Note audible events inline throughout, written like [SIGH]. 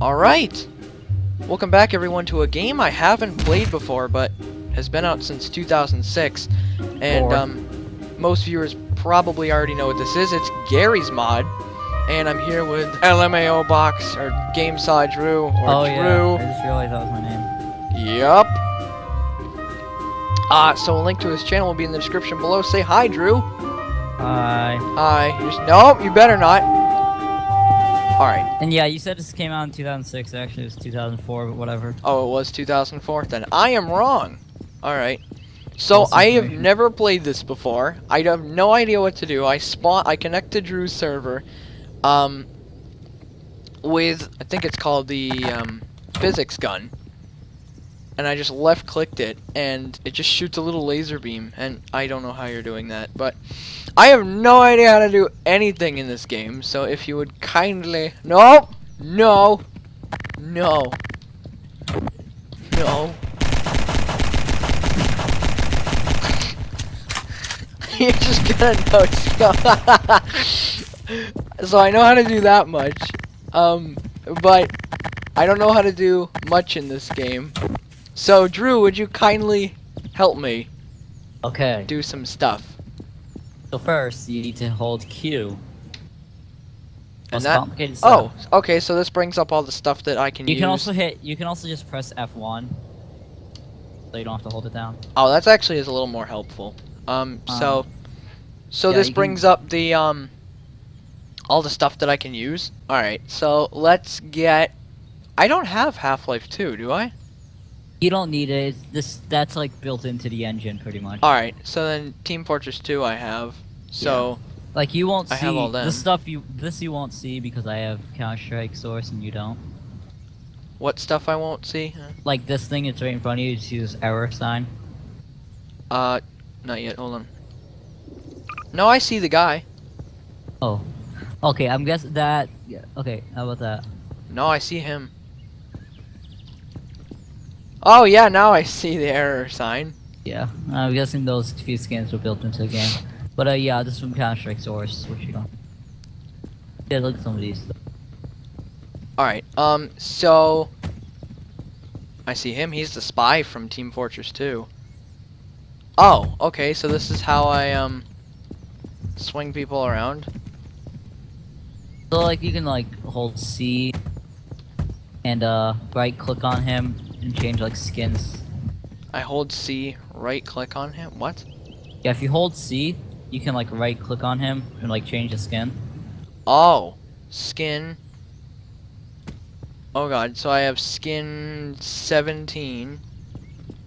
Alright! Welcome back everyone to a game I haven't played before, but has been out since 2006. And, um, most viewers probably already know what this is. It's Garry's Mod. And I'm here with [LAUGHS] LMAO Box, or GameSaw Drew, or oh Drew. yeah, I just realized that was my name. Yup. Uh, so a link to his channel will be in the description below. Say hi, Drew. Hi. Hi. S- Nope, you better not. Alright. And yeah, you said this came out in 2006. Actually, it was 2004, but whatever. Oh, it was 2004? Then I am wrong. Alright. So, I have never played this before. I have no idea what to do. I spawn, I connect to Drew's server, um, with, I think it's called the, um, physics gun. And I just left clicked it, and it just shoots a little laser beam, and I don't know how you're doing that, but I have no idea how to do anything in this game, so if you would kindly, no, no, no, no. [LAUGHS] You're just gonna know. [LAUGHS] so I know how to do that much, um, but I don't know how to do much in this game. So Drew, would you kindly help me Okay. do some stuff? So first, you need to hold Q. And that- Oh, okay. So this brings up all the stuff that I can You use. can also hit. You can also just press F1. So you don't have to hold it down. Oh, that's actually is a little more helpful. Um, so, Um, so yeah, this you can- brings up the um, all the stuff that I can use. All right, so let's get. I don't have Half Life 2, do I? You don't need it. It's this that's like built into the engine pretty much. All right, so then Team Fortress 2 I have. So Like you won't I see have all them. the stuff you this you won't see because I have Counter Strike Source and you don't. what stuff I won't see? Like this thing, it's right in front of you. Just use error sign. Uh, not yet. Hold on. No, I see the guy. Oh, okay. I'm guessing that. Yeah. Okay. How about that? No, I see him. Oh yeah, now I see the error sign. Yeah. I'm guessing those few skins were built into the game. But uh, yeah, this is from Counter Strike Source, which you. Yeah, look at some of these. Alright, um, so... I see him, he's the spy from Team Fortress 2. Oh, okay, so this is how I, um, swing people around. So like you can like hold C and uh right click on him and change like skins. I hold C, right click on him, what? Yeah, if you hold C, you can like right click on him and like change the skin. Oh, skin. Oh god, so I have skin 17.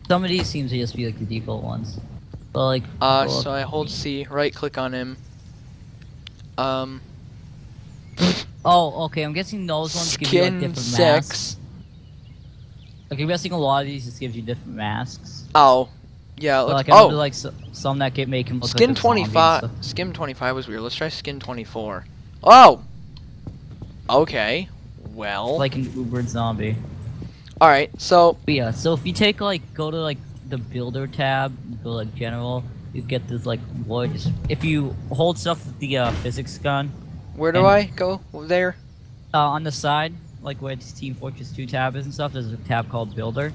Some of these seem to just be like the default ones. But like Uh, so I hold C, right click on him. Um, Oh, okay. I'm guessing those ones give you like skin different 6. masks. Like I'm guessing a lot of these just gives you different masks. Oh, yeah, like I oh! like so, some that get make him look Skin like a zombie and 25. Skin 25 was weird. Let's try skin 24. Oh! Okay. Well. like an Uber zombie. Alright, so. But yeah, so if you take like go to like the builder tab, go like general, you get this like wood. If you hold stuff with the uh, physics gun Where do And- I go? There? uh, on the side, like where this Team Fortress 2 tab is and stuff, there's a tab called builder.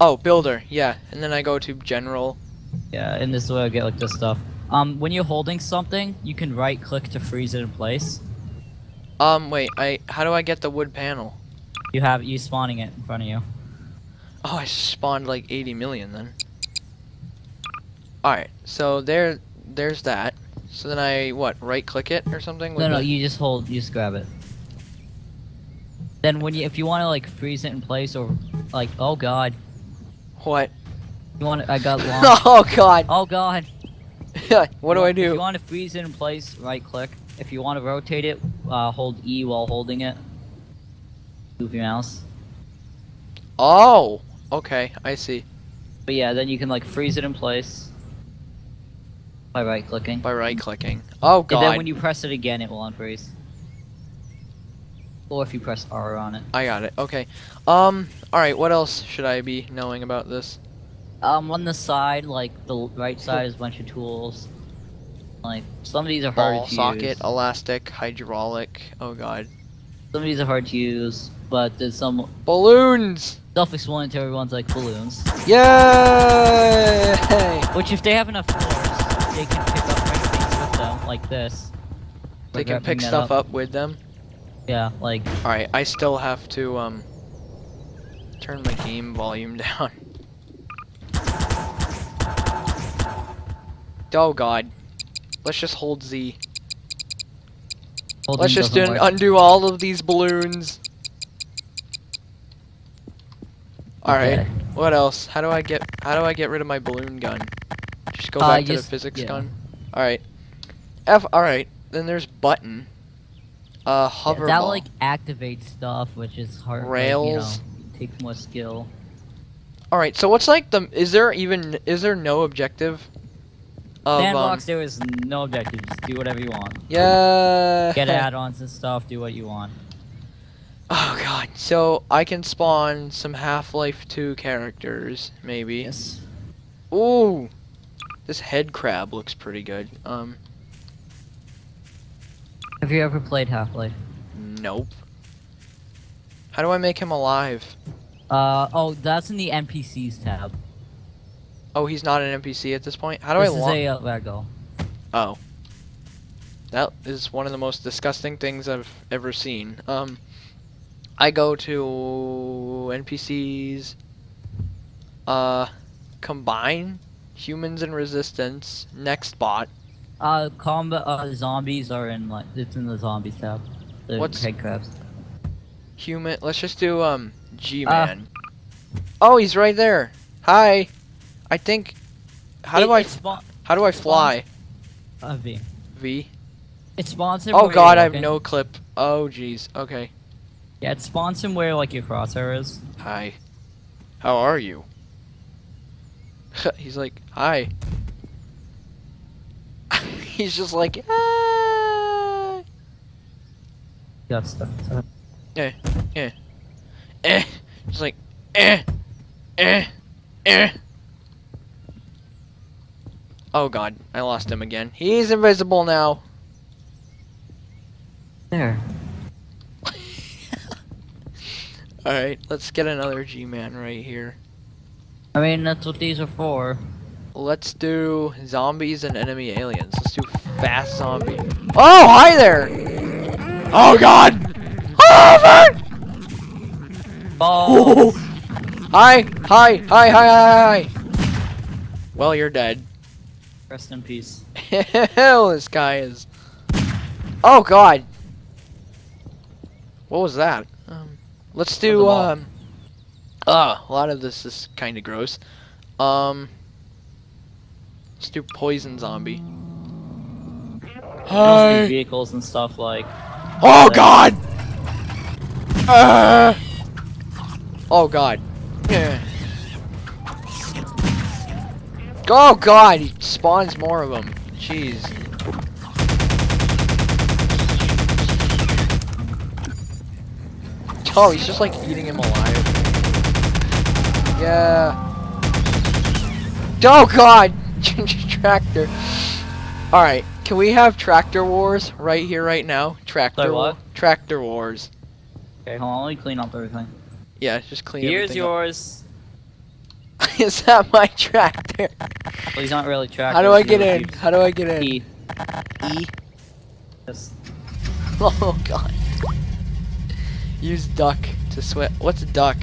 Oh, builder. Yeah. And then I go to general. Yeah, and this is where I get like this stuff. Um, when you're holding something, you can right click to freeze it in place. Um, wait. I. How do I get the wood panel? You have you spawning it in front of you. Oh, I spawned like 80 million then. Alright, so there. There's that. So then I, what, right click it or something? No, no, the- you just hold, you just grab it. Then when you, if you want to like freeze it in place or like, oh god, What? you want, I got [LAUGHS] long. oh, God. oh god. [LAUGHS] what do I do? If you want to freeze it in place, right click. If you want to rotate it, uh, hold E while holding it. Move your mouse. Oh! Okay, I see. But yeah, then you can like freeze it in place by right clicking. By right clicking. Oh, God. And then when you press it again, it will unfreeze. Or if you press R on it. I got it. Okay. Um. All right. What else should I be knowing about this? Um, on the side, like the right side is a bunch of tools. Like some of these are Ball to socket, use. elastic, hydraulic. Oh god. Some of these are hard to use, but there's some Balloons! self-explanatory ones like balloons. Yay! Which, if they have enough force, they can pick up things with them, like this. They can pick stuff up with them. Yeah, like Alright, I still have to, um, turn my game volume [LAUGHS] down. Oh god. Let's just hold Z. holding Let's just un- work. undo all of these balloons. Alright, Okay. what else? How do I get how do I get rid of my balloon gun? Just go Uh, back to just- the physics yeah. gun? Alright. F alright. Then there's button. Uh hover that ball. like activates stuff, which is hard. Rails. Like, you know, takes more skill. Alright, so what's like the is there even is there no objective? Of, um, Sandbox, there is no objective. Just do whatever you want. yeah. Get [LAUGHS] add-ons and stuff. Do what you want. Oh god. So I can spawn some Half-Life 2 characters, maybe. Yes. Ooh. This head crab looks pretty good. Um Have you ever played Half-Life? nope. How do I make him alive? Uh oh, that's in the NPCs tab. Oh, he's not an NPC at this point. How do this I is launch? a uh, you. Oh. That is one of the most disgusting things I've ever seen. Um, I go to NPCs, uh, combine humans and resistance, next bot. Uh, combat uh, zombies are in like it's in the zombies tab. The What's- head crabs. Human, let's just do, um, Uh. G-Man. oh, he's right there. Hi. I think, how do I, spawn- how do I fly? uh, V. V? It spawns him. Oh god, I have no clip. Oh jeez, okay. Yeah, it spawns him where like your crosshair is. Hi. How are you? [LAUGHS] He's like, hi. He's just like, ah. Got stuff. So- eh. Just like, eh, eh, eh. Oh god, I lost him again. He's invisible now. There. [LAUGHS] Alright, let's get another G-Man right here. I mean, that's what these are for. Let's do zombies and enemy aliens. Let's do fast zombie. Oh, hi there! Oh god! Oh, [LAUGHS] Oh, Hi, hi, hi, hi, hi, hi. Well, you're dead. rest in peace. [LAUGHS] Hell, this guy is. Oh God. What was that? Um, let's do. ball. Um. Ah, a lot of this is kind of gross. Um. Let's do poison zombie. Mostly vehicles and stuff like. Oh God. Uh, oh God. Yeah. Oh God, he spawns more of them. Jeez. Oh, he's just like eating him alive. Yeah. Oh God, [LAUGHS] tractor. All right, can we have tractor wars right here, right now? Tractor. what? wa- Tractor wars. Okay, hold on, let me clean up everything. Yeah, just clean. Here's yours. [LAUGHS] Is that my tractor? Well, these aren't really tractor. How do I get in? How do I get in? E. E. Yes. [LAUGHS] Oh god. Use duck to swim. What's a duck?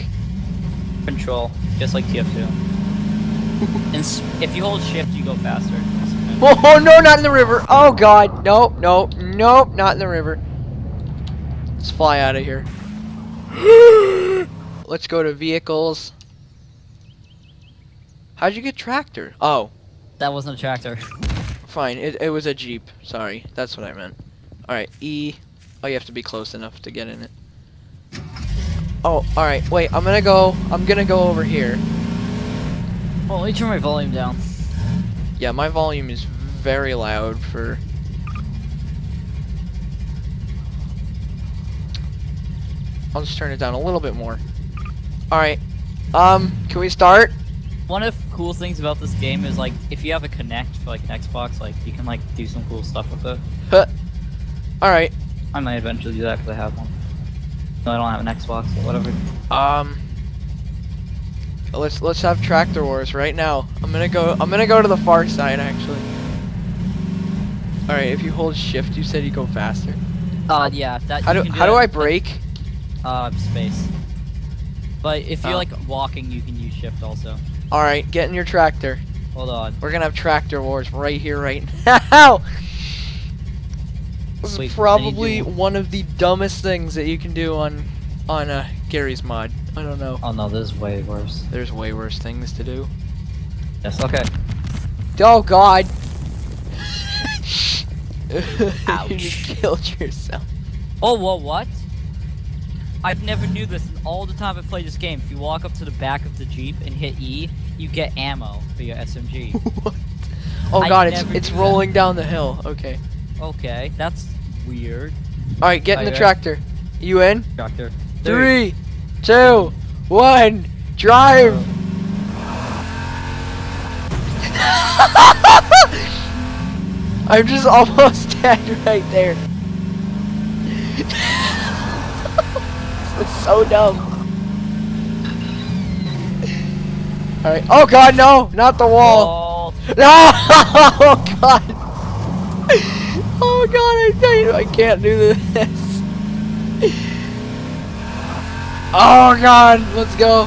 Control, just like TF2. And if you hold shift, you go faster. Oh, oh no, not in the river. Oh god. Nope, nope, nope, not in the river. Let's fly out of here. [GASPS] Let's go to vehicles. How'd you get tractor? Oh, That wasn't a tractor. fine. It, it was a jeep. Sorry, that's what I meant. All right, E. Oh, you have to be close enough to get in it. Oh, all right. Wait, I'm gonna go. I'm gonna go over here. Well, let me turn my volume down. Yeah, my volume is very loud for. I'll just turn it down a little bit more. Alright. Um, can we start? One of the cool things about this game is like if you have a Kinect for like an Xbox, like you can like do some cool stuff with it. Huh. Alright. I might eventually do that because I have one. No, I don't have an Xbox, but whatever. Um. Let's let's have tractor wars right now. I'm gonna go. I'm gonna go to the far side actually. All right. If you hold shift, you said you go faster. Uh, yeah. That How do can how do I brake? Uh, space. But if you're Oh. like walking, you can use shift also. All right. Get in your tractor. Hold on. We're gonna have tractor wars right here, right now. This Wait, is probably one of the dumbest things that you can do on on uh, Garry's mod. I don't know. Oh no, this is way worse. There's way worse things to do. Yes. Okay. Oh God! [LAUGHS] [LAUGHS] you Ouch. just killed yourself. Oh, whoa, what? I never knew this. All the time I play this game, if you walk up to the back of the Jeep and hit E, you get ammo for your SMG. [LAUGHS] what? Oh I God! It's it's knew that. rolling down the hill. Okay. okay, that's weird. All right, get in Are the you ready? tractor. You in? Doctor. Three, two, one, drive. [LAUGHS] I'm just almost [LAUGHS] dead right there. it's [LAUGHS] so dumb. Alright. Oh god, no! Not the wall! No! Oh god! Oh god, I I can't do this. Oh god, let's go.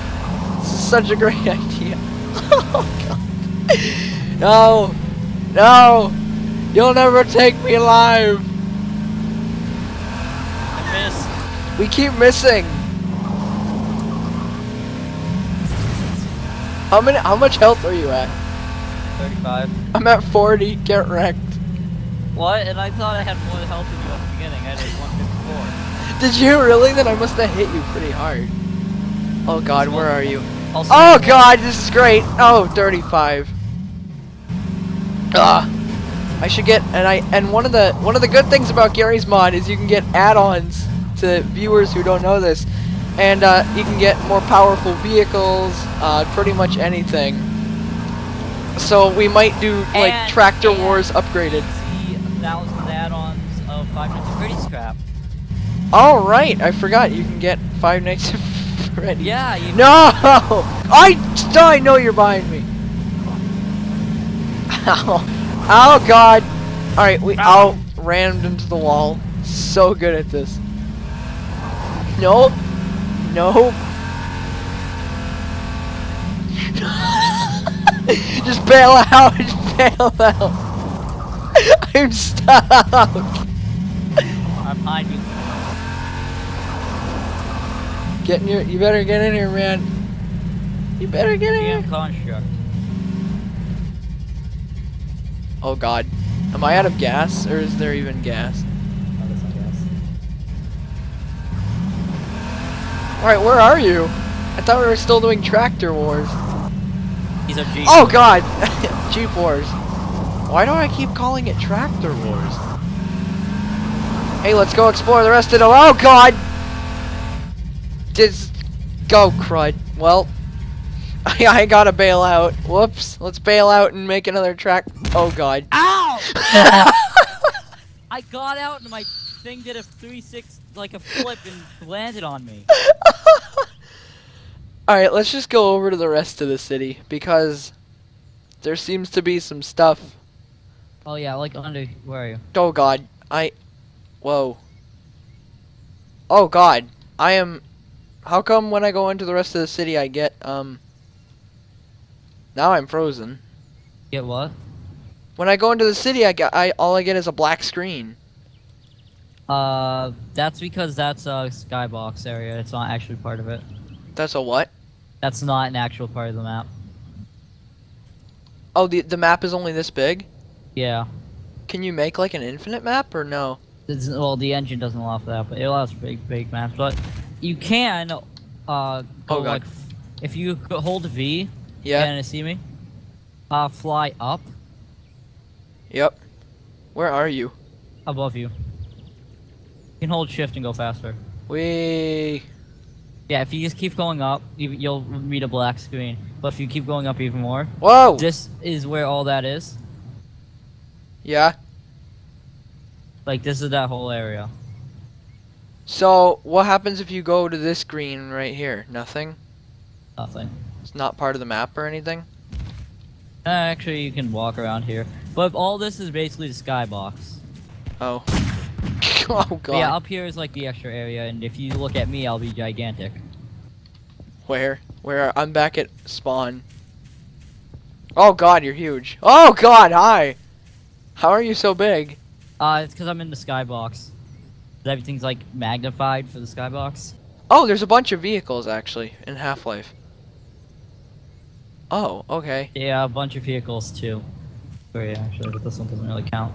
This is such a great [LAUGHS] idea. Oh god. No! No! You'll never take me alive! I missed. We keep missing! How many how much health are you at? 35. I'm at 40, get wrecked. What? And I thought I had more health than you at the beginning. I had like 154. Did you really? Then I must have hit you pretty hard. Oh god, where are you? Oh god, this is great. Oh, 35. Ah. I should get and I and one of the one of the good things about Garry's mod is you can get add-ons to viewers who don't know this. And uh, you can get more powerful vehicles, uh, pretty much anything. So we might do like And- Tractor and Wars upgraded. See thousand add-ons of Five Nights at Freddy's crap. Oh right, I forgot you can get Five Nights at [LAUGHS] Freddy's. Yeah, you No! I, I know you're behind me. Ow. [LAUGHS] Oh god. Alright, we Ow. all rammed into the wall. So good at this. Nope. Nope. [LAUGHS] Just bail out. Just bail out. I'm stuck. I'm behind you. Get in your, you better get in here, man. You better get in DM here. construct. Oh god. Am I out of gas, or is there even gas? Oh, that's not gas. Alright, where are you? I thought we were still doing Tractor Wars. He's a Jeep. Oh god! [LAUGHS] Jeep Wars. Why do I keep calling it Tractor Wars? Hey, let's go explore the rest of the- Oh god! Just go, crud. Well, [LAUGHS] I, I gotta bail out. Whoops. Let's bail out and make another track. Oh god. Ow! [LAUGHS] I got out and my thing did a 3-6, like a flip and landed on me. [LAUGHS] Alright, let's just go over to the rest of the city because there seems to be some stuff. Oh yeah, like under, where are you? Oh god, I. Whoa. Oh god, I am. How come when I go into the rest of the city I get, um. Now I'm frozen. Get what? When I go into the city, I get, I all I get is a black screen. Uh, that's because that's a skybox area. It's not actually part of it. That's a what? That's not an actual part of the map. Oh, the the map is only this big. Yeah. Can you make like an infinite map or no? It's, well, the engine doesn't allow for that, but it allows for big, big maps. But you can, uh, go Oh, like, if you hold V, Yeah. can you see me? Uh, fly up Yep. Where are you? above you. You can hold shift and go faster. We. Yeah, if you just keep going up, you, you'll read a black screen. But if you keep going up even more, Whoa. this is where all that is. Yeah. Like, this is that whole area. So, what happens if you go to this green right here? Nothing? Nothing. It's not part of the map or anything? Uh, actually, you can walk around here. But all this is basically the skybox. Oh. [LAUGHS] oh But god. yeah, up here is like the extra area, and if you look at me, I'll be gigantic. Where? Where? I'm back at spawn. Oh god, you're huge. Oh god, hi! How are you so big? Uh, it's because I'm in the skybox. Everything's like magnified for the skybox. Oh, there's a bunch of vehicles actually in Half-Life. Oh, okay. Yeah, a bunch of vehicles too. Three actually, but this one doesn't really count.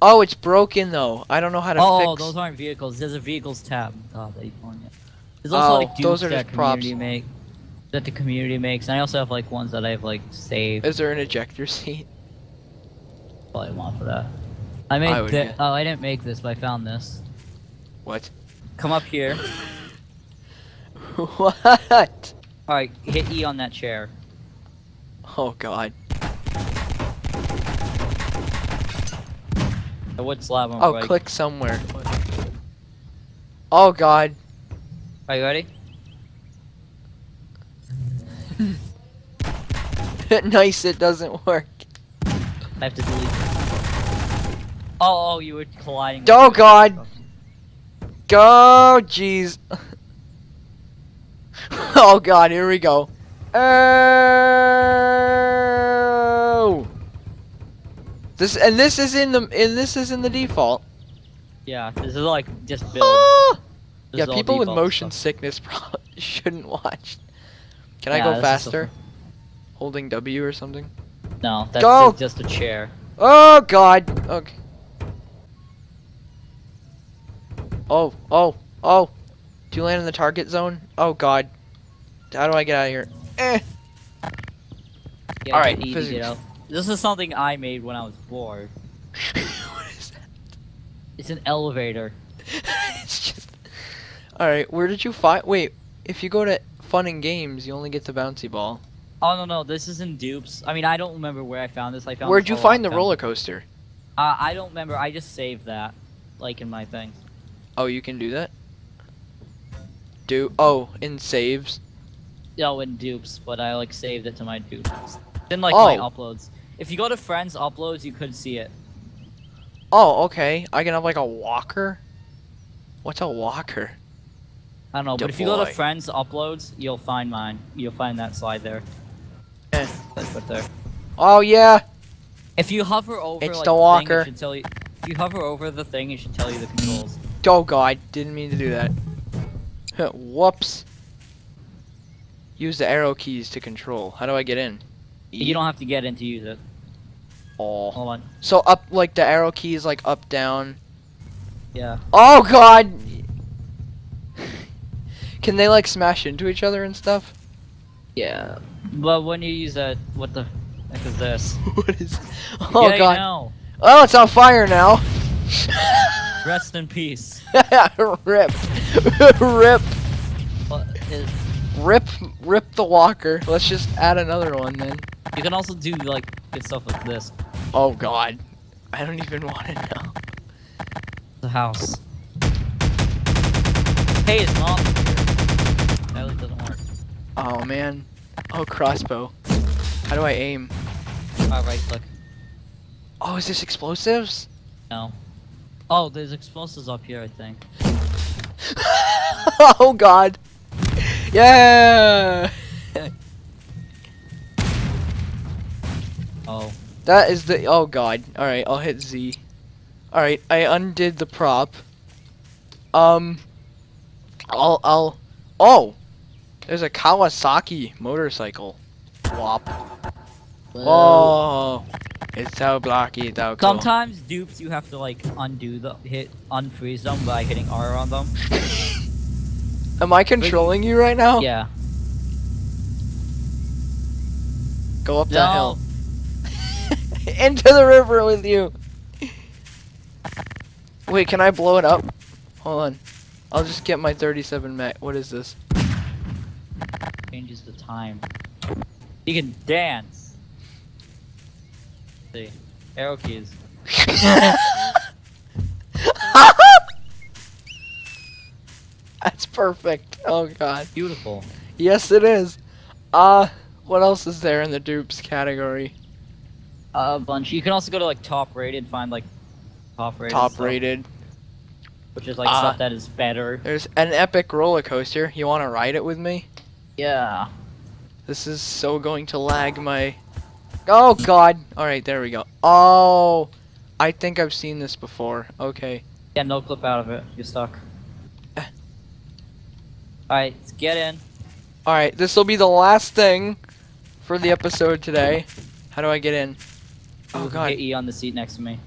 Oh, it's broken though. I don't know how to Oh, fix. those aren't vehicles. There's a vehicles tab. Oh, that you on it. There's oh, also Oh, like those are that just props. make. That the community makes, and I also have like ones that I've like saved. Is there an ejector seat? Probably want for that. I made I would get- Oh, I didn't make this, but I found this. What? Come up here. [LAUGHS] what? Alright, hit E on that chair. Oh god. The wood slab on Oh, right. click somewhere. Oh god. Are you ready? [LAUGHS] nice, it doesn't work. I have to delete it. Oh, oh, you were colliding. Oh, it. Go, jeez. [LAUGHS] oh god, here we go. Oh. This and this is in the and this is in the default. Yeah, this is like just [GASPS] build. Ah! Yeah, people with motion stuff. sickness [LAUGHS] probably shouldn't watch. Can I go faster? Holding W or something? No, that's Go! just a chair. Oh god. Okay. Oh, oh, oh. Do you land in the target zone? Oh god. How do I get out of here? Eh. Yeah, Alright, hit to physics. get out. This is something I made when I was bored. [LAUGHS] what is that? It's an elevator. [LAUGHS] it's just. Alright, where did you find. Wait, if you go to fun and games, you only get the bouncy ball. Oh no no, this is in dupes. I mean, I don't remember where I found this. I found. Where'd you find the time- roller coaster? Uh, I don't remember. I just saved that, like in my thing. Oh, you can do that? Do. Oh, in saves. No, in dupes, but I like saved it to my dupes. In like my Oh. uploads. If you go to friends uploads, you could see it. Oh, okay. I can have like a walker? What's a walker? I don't know, but if you go to friends uploads, you'll find mine. You'll find that slide there. Eh. That's right there. Oh, yeah. If you hover over It's like, the thing, walker. it should tell you. If you hover over the thing, it should tell you the controls. Oh god, didn't mean to do that. [LAUGHS] Whoops. Use the arrow keys to control. How do I get in? E? You don't have to get in to use it. Oh. Hold on. So up, like the arrow keys, like up, down. Yeah. Oh god. [LAUGHS] Can they like smash into each other and stuff? Yeah. But when you use that, what the heck is this? [LAUGHS] what is? Oh yeah, god. You know. Oh, it's on fire now. Rest in peace. [LAUGHS] rip, [LAUGHS] rip, is- rip, rip the walker. Let's just add another one then. You can also do like good stuff with this. Oh god. I don't even want to know. The house. Hey, it's not. That doesn't work. Oh man. Oh crossbow. How do I aim? Uh, right click. Oh, is this explosives? No. Oh, there's explosives up here, I think. [LAUGHS] oh god. Yeah. Oh. That is the oh god. All right, I'll hit Z. All right, I undid the prop. Um I'll I'll Oh. There's a Kawasaki motorcycle. Wop. Oh. It's so blocky, so cool. Sometimes dupes you have to like undo the hit unfreeze them by hitting R on them. [LAUGHS] Am I controlling you right now? Yeah. Go up No. that hill. [LAUGHS] Into the river with you. Wait, can I blow it up? Hold on. I'll just get my 37 mag. What is this? Changes the time. You can dance. See. Arrow keys. [LAUGHS] That's perfect. Oh god. Beautiful. Yes, it is. Uh, what else is there in the dupes category? A bunch. You can also go to like top rated, find like top rated. Top stuff, rated. Which is like Ah. stuff that is better. There's an epic roller coaster. You want to ride it with me? Yeah. This is so going to lag my. Oh god. All right, there we go. Oh, I think I've seen this before. Okay. Yeah, no clip out of it. You're stuck. Alright, let's get in. All right, this will be the last thing for the episode today. How do I get in? Oh god. Hit E on the seat next to me.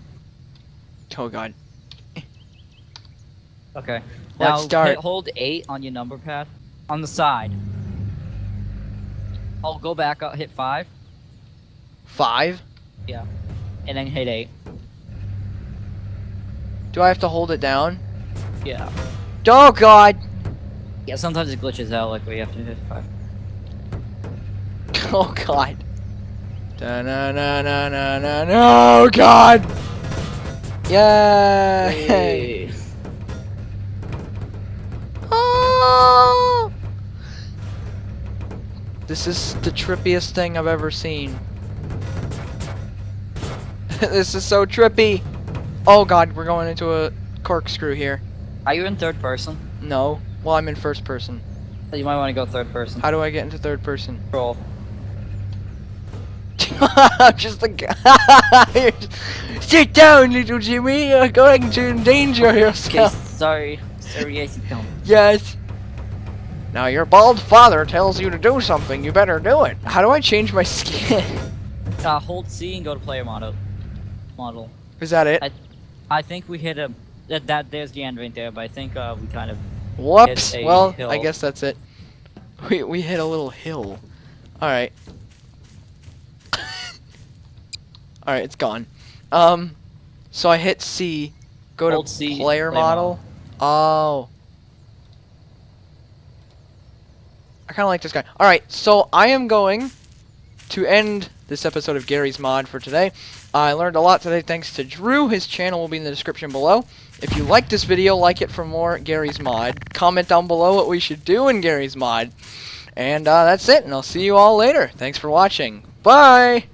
Oh god. Okay. Let's start. hold eight on your number pad. On the side. I'll go back up, hit five, Yeah. and then hit eight. Do I have to hold it down? Yeah. Oh god. Yeah, sometimes it glitches out like we have to hit five. [LAUGHS] Oh god. Da na na na na na no oh, god. Yay! Oh! [LAUGHS] This is the trippiest thing I've ever seen. [LAUGHS] this is so trippy. Oh god, we're going into a corkscrew here. Are you in third person? No. Well, I'm in first person. You might want to go third person. How do I get into third person? Roll. I'm [LAUGHS] just a guy. [LAUGHS] Sit down, little Jimmy. You're going to endanger Okay, yourself. sorry. Sorry, yes, you don't. Yes. Now your bald father tells you to do something. You better do it. How do I change my skin? Uh, hold C and go to player model. Model. Is that it? I- I think we hit a. That, that there's the end right there, but I think uh, we kind of. Whoops. Well, I guess that's it. We we hit a little hill. All right. [LAUGHS] All right, it's gone. Um, so I hit C. Go Hold to C, player play model. Oh. I kind of like this guy. All right, so I am going to end this episode of Garry's Mod for today. I learned a lot today thanks to Drew. His channel will be in the description below. If you like this video, like it for more Garry's Mod. Comment down below what we should do in Garry's Mod. And uh, that's it, and I'll see you all later. Thanks for watching. Bye!